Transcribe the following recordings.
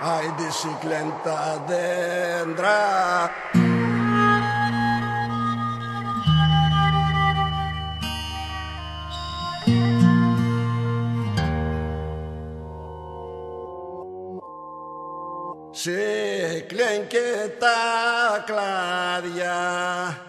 Ay bicicleta dendra Şeklen ki taklar ya.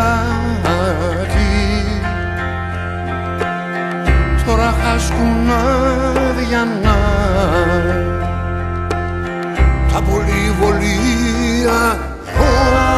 Άνοιξης στην πλάτη τώρα χάσκουν αδιανά τα πολυβολία τα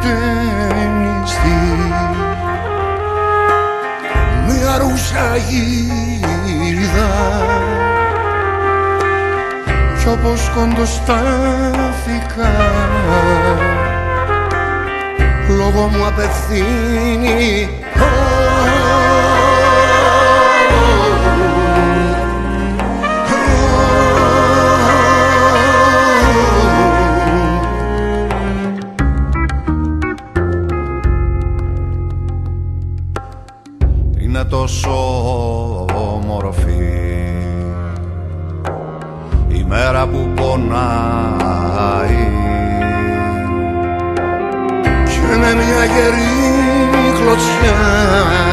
και μια χτενιστή Μια ρουσαγίδα Κι όπως κοντοστάθηκα. Λόγω μου απευθύνει. Είναι τόσο όμορφη. Η μέρα που πονάει και με μια γερή κλωτσιά